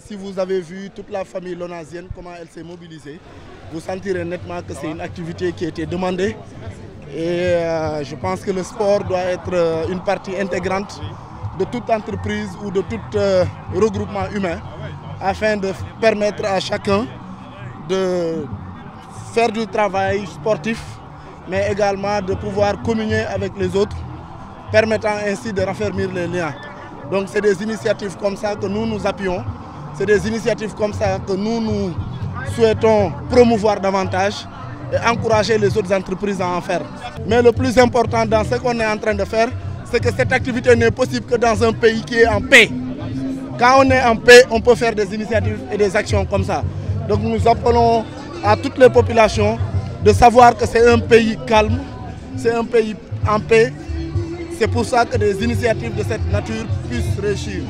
Si vous avez vu toute la famille lonasienne, comment elle s'est mobilisée, vous sentirez nettement que c'est une activité qui a été demandée. Et euh, je pense que le sport doit être euh, une partie intégrante de toute entreprise ou de tout euh, regroupement humain afin de permettre à chacun de faire du travail sportif, mais également de pouvoir communier avec les autres, permettant ainsi de raffermir les liens. Donc c'est des initiatives comme ça que nous nous appuyons, c'est des initiatives comme ça que nous nous souhaitons promouvoir davantage et encourager les autres entreprises à en faire. Mais le plus important dans ce qu'on est en train de faire, c'est que cette activité n'est possible que dans un pays qui est en paix. Quand on est en paix, on peut faire des initiatives et des actions comme ça. Donc nous appelons à toutes les populations de savoir que c'est un pays calme, c'est un pays en paix. C'est pour ça que des initiatives de cette nature puissent réussir.